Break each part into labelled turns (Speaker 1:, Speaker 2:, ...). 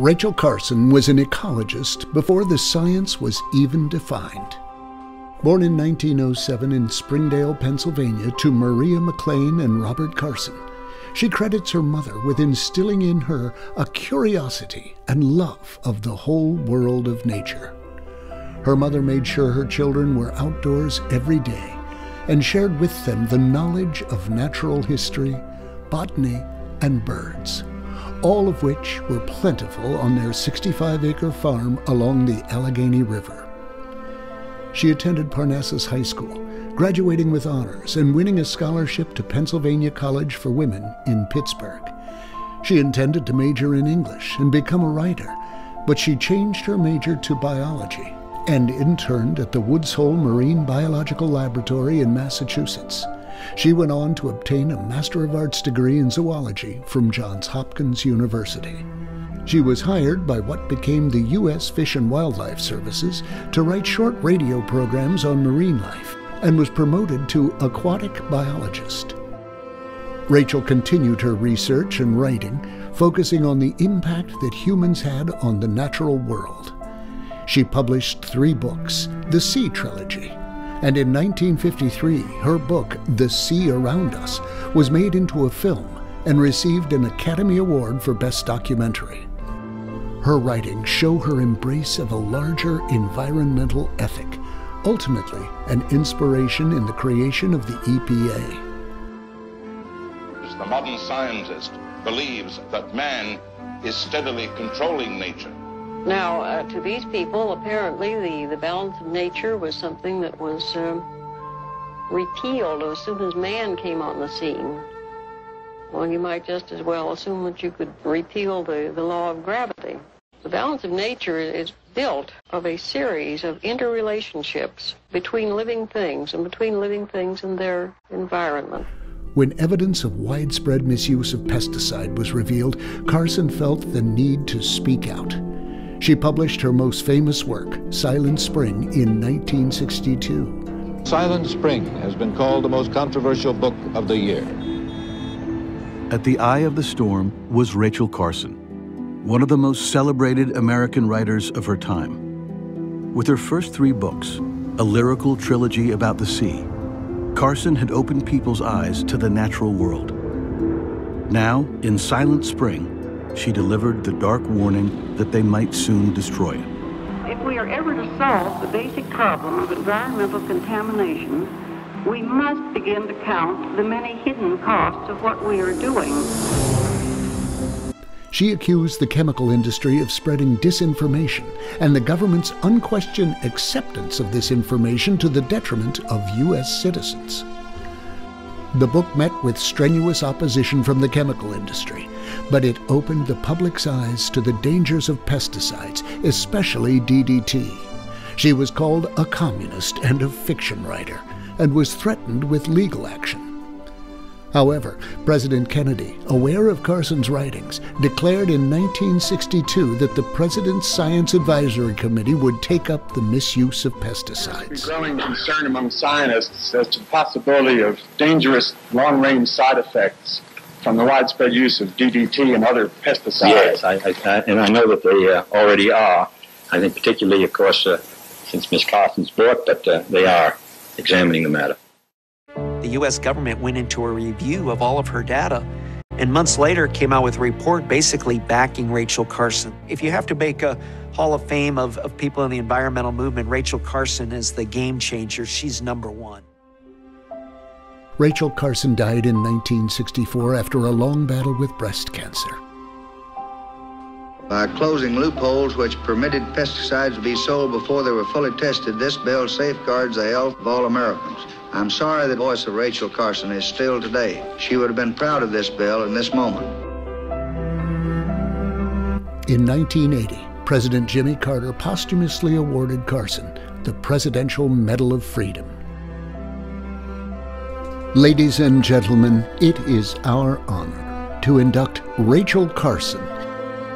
Speaker 1: Rachel Carson was an ecologist before the science was even defined. Born in 1907 in Springdale, Pennsylvania, to Maria McLean and Robert Carson, she credits her mother with instilling in her a curiosity and love of the whole world of nature. Her mother made sure her children were outdoors every day and shared with them the knowledge of natural history, botany, and birds all of which were plentiful on their 65 acre farm along the Allegheny River. She attended Parnassus High School, graduating with honors and winning a scholarship to Pennsylvania College for Women in Pittsburgh. She intended to major in English and become a writer, but she changed her major to biology and interned at the Woods Hole Marine Biological Laboratory in Massachusetts. She went on to obtain a Master of Arts degree in zoology from Johns Hopkins University. She was hired by what became the U.S. Fish and Wildlife Services to write short radio programs on marine life and was promoted to aquatic biologist. Rachel continued her research and writing, focusing on the impact that humans had on the natural world. She published three books, the Sea Trilogy, and in 1953, her book, The Sea Around Us, was made into a film and received an Academy Award for Best Documentary. Her writings show her embrace of a larger environmental ethic, ultimately an inspiration in the creation of the EPA.
Speaker 2: The modern scientist believes that man is steadily controlling nature
Speaker 3: now, uh, to these people, apparently the, the balance of nature was something that was um, repealed as soon as man came on the scene. Well, you might just as well assume that you could repeal the, the law of gravity. The balance of nature is built of a series of interrelationships between living things and between living things and their environment.
Speaker 1: When evidence of widespread misuse of pesticide was revealed, Carson felt the need to speak out. She published her most famous work, Silent Spring, in 1962.
Speaker 4: Silent Spring has been called the most controversial book of the year.
Speaker 5: At the eye of the storm was Rachel Carson, one of the most celebrated American writers of her time. With her first three books, a lyrical trilogy about the sea, Carson had opened people's eyes to the natural world. Now, in Silent Spring, she delivered the dark warning that they might soon destroy it.
Speaker 6: If we are ever to solve the basic problem of environmental contamination, we must begin to count the many hidden costs of what we are doing.
Speaker 1: She accused the chemical industry of spreading disinformation and the government's unquestioned acceptance of this information to the detriment of U.S. citizens. The book met with strenuous opposition from the chemical industry, but it opened the public's eyes to the dangers of pesticides, especially DDT. She was called a communist and a fiction writer, and was threatened with legal action. However, President Kennedy, aware of Carson's writings, declared in 1962 that the President's Science Advisory Committee would take up the misuse of pesticides.
Speaker 7: growing concern among scientists as to the possibility of dangerous long-range side effects from the widespread use of DDT and other pesticides.
Speaker 8: Yes, I, I, and I know that they uh, already are. I think particularly, of course, uh, since Ms. Carson's book, but uh, they are examining the matter.
Speaker 9: The U.S. government went into a review of all of her data and months later came out with a report basically backing Rachel Carson. If you have to make a Hall of Fame of, of people in the environmental movement, Rachel Carson is the game changer. She's number one.
Speaker 1: Rachel Carson died in 1964 after a long battle with breast cancer.
Speaker 10: By closing loopholes which permitted pesticides to be sold before they were fully tested, this bill safeguards the health of all Americans. I'm sorry the voice of Rachel Carson is still today. She would have been proud of this bill in this moment.
Speaker 1: In 1980, President Jimmy Carter posthumously awarded Carson the Presidential Medal of Freedom. Ladies and gentlemen, it is our honor to induct Rachel Carson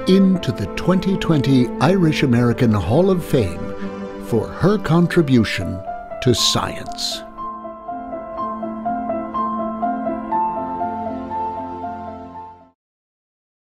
Speaker 1: into the 2020 Irish American Hall of Fame for her contribution to science.